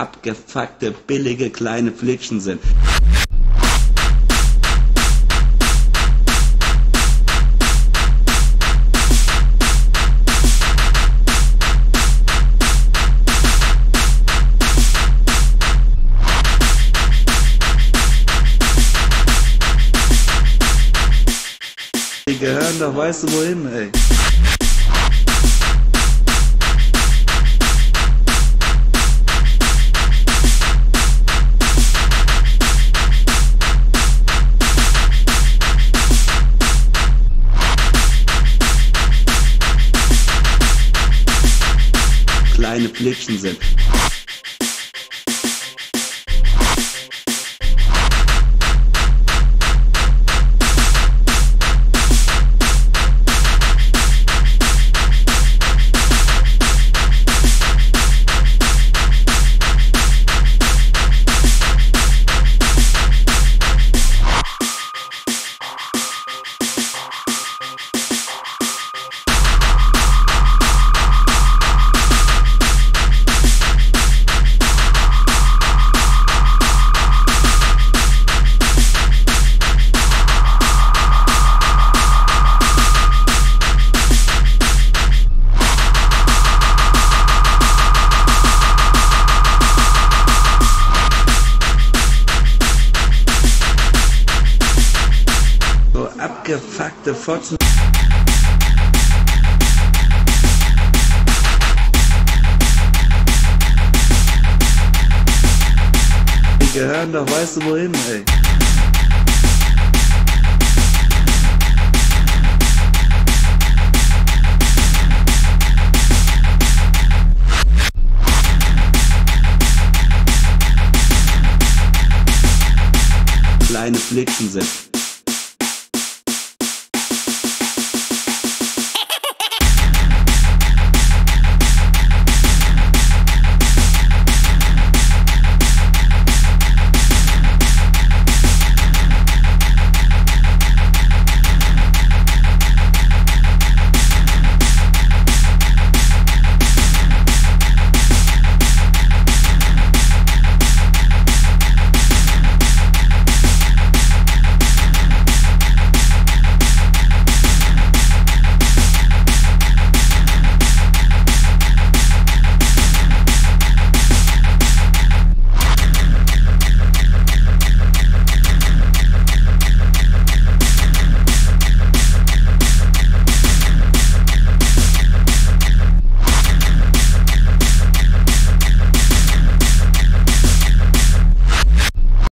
abgefuckte, billige kleine Flickchen sind. Die gehören doch weißt du wohin, ey. Kleine Flickchen sind. Abgefuckte Fotzen. Die gehören doch weißt du wohin, ey. Kleine Flickchen sind.